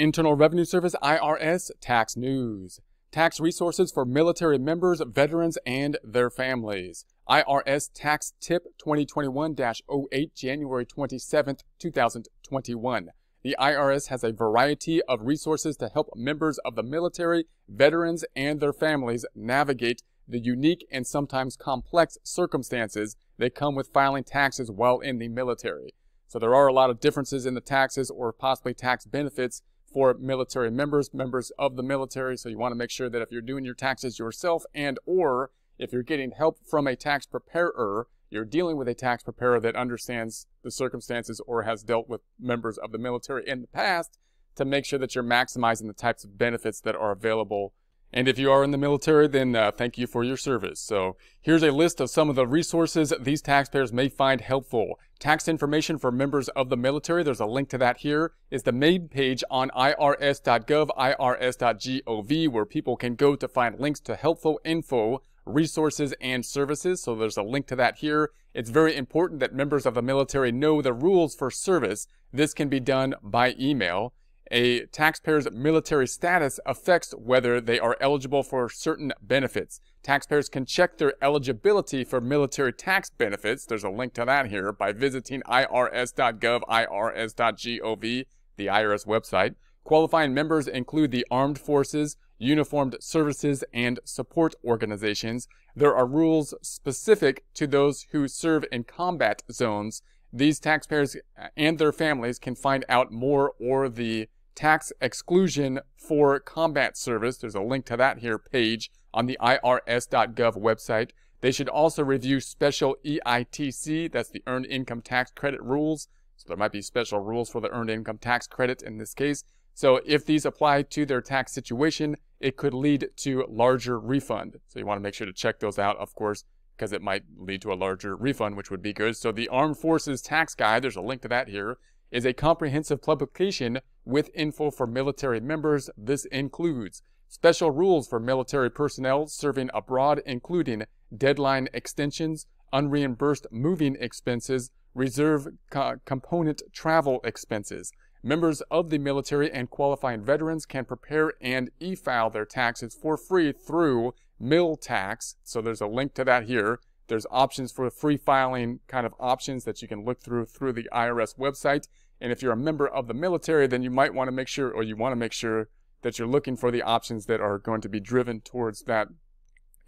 Internal Revenue Service IRS Tax News. Tax resources for military members, veterans, and their families. IRS Tax Tip 2021-08, January 27, 2021. The IRS has a variety of resources to help members of the military, veterans, and their families navigate the unique and sometimes complex circumstances that come with filing taxes while in the military. So there are a lot of differences in the taxes or possibly tax benefits for military members, members of the military. So you want to make sure that if you're doing your taxes yourself and or if you're getting help from a tax preparer, you're dealing with a tax preparer that understands the circumstances or has dealt with members of the military in the past to make sure that you're maximizing the types of benefits that are available. And if you are in the military, then uh, thank you for your service. So here's a list of some of the resources these taxpayers may find helpful. Tax information for members of the military, there's a link to that here, is the main page on irs.gov, irs.gov, where people can go to find links to helpful info resources and services. So there's a link to that here. It's very important that members of the military know the rules for service. This can be done by email. A taxpayer's military status affects whether they are eligible for certain benefits. Taxpayers can check their eligibility for military tax benefits. There's a link to that here by visiting irs.gov, irs.gov, the IRS website. Qualifying members include the armed forces, uniformed services, and support organizations. There are rules specific to those who serve in combat zones. These taxpayers and their families can find out more or the tax exclusion for combat service. There's a link to that here page on the irs.gov website. They should also review special EITC, that's the Earned Income Tax Credit rules. So there might be special rules for the Earned Income Tax Credit in this case. So if these apply to their tax situation, it could lead to larger refund. So you want to make sure to check those out, of course, because it might lead to a larger refund, which would be good. So the Armed Forces Tax Guide, there's a link to that here, is a comprehensive publication with info for military members. This includes special rules for military personnel serving abroad, including deadline extensions, unreimbursed moving expenses, reserve co component travel expenses. Members of the military and qualifying veterans can prepare and e-file their taxes for free through MilTax. So there's a link to that here. There's options for free filing kind of options that you can look through through the IRS website. And if you're a member of the military, then you might want to make sure, or you want to make sure that you're looking for the options that are going to be driven towards that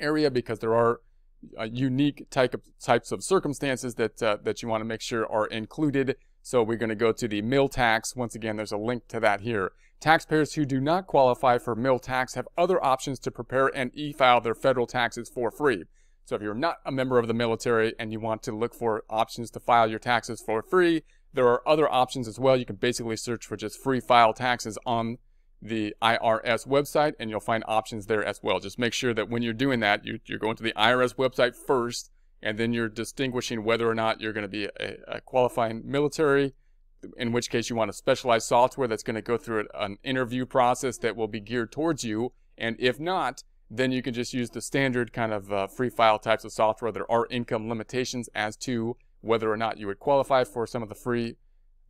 area because there are uh, unique type of, types of circumstances that uh, that you want to make sure are included so we're going to go to the MilTax. Once again, there's a link to that here. Taxpayers who do not qualify for MilTax have other options to prepare and e-file their federal taxes for free. So if you're not a member of the military and you want to look for options to file your taxes for free, there are other options as well. You can basically search for just free file taxes on the IRS website and you'll find options there as well. Just make sure that when you're doing that, you're going to the IRS website first and then you're distinguishing whether or not you're going to be a, a, qualifying military, in which case you want a specialized software that's going to go through an interview process that will be geared towards you. And if not, then you can just use the standard kind of uh, free file types of software. There are income limitations as to whether or not you would qualify for some of the free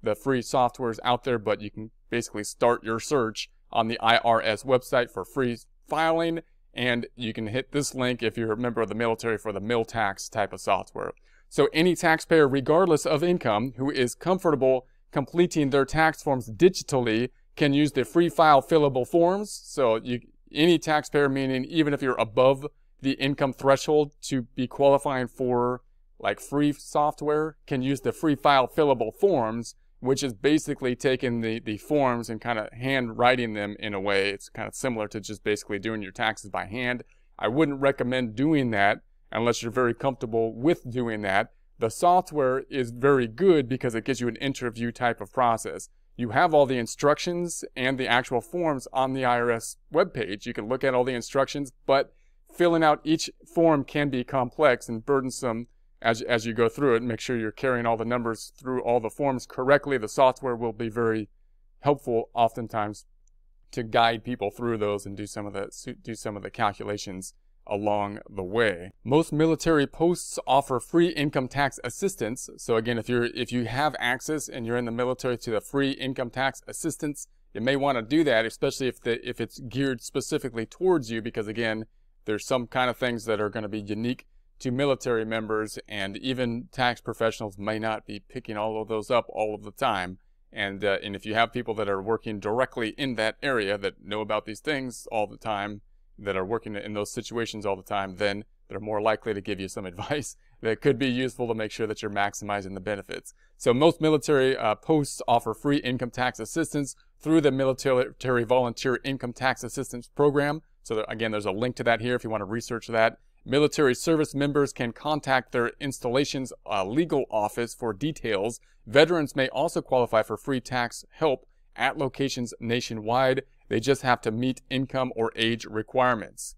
the free softwares out there, but you can basically start your search on the IRS website for free filing and you can hit this link if you're a member of the military for the MilTax type of software. So any taxpayer, regardless of income, who is comfortable completing their tax forms digitally can use the free file fillable forms. So you, any taxpayer, meaning even if you're above the income threshold to be qualifying for like free software, can use the free file fillable forms which is basically taking the, the forms and kind of hand writing them in a way. It's kind of similar to just basically doing your taxes by hand. I wouldn't recommend doing that unless you're very comfortable with doing that. The software is very good because it gives you an interview type of process. You have all the instructions and the actual forms on the IRS webpage. You can look at all the instructions, but filling out each form can be complex and burdensome as, as you go through it, make sure you're carrying all the numbers through all the forms correctly. The software will be very helpful oftentimes to guide people through those and do some of the, do some of the calculations along the way. Most military posts offer free income tax assistance. So again, if you're if you have access and you're in the military to the free income tax assistance, you may want to do that, especially if the, if it's geared specifically towards you, because again, there's some kind of things that are going to be unique to military members, and even tax professionals may not be picking all of those up all of the time. And uh, and if you have people that are working directly in that area that know about these things all the time, that are working in those situations all the time, then they're more likely to give you some advice that could be useful to make sure that you're maximizing the benefits. So most military uh, posts offer free income tax assistance through the Military Volunteer Income Tax Assistance Program. So there, again, there's a link to that here if you want to research that. Military service members can contact their installation's uh, legal office for details. Veterans may also qualify for free tax help at locations nationwide. They just have to meet income or age requirements.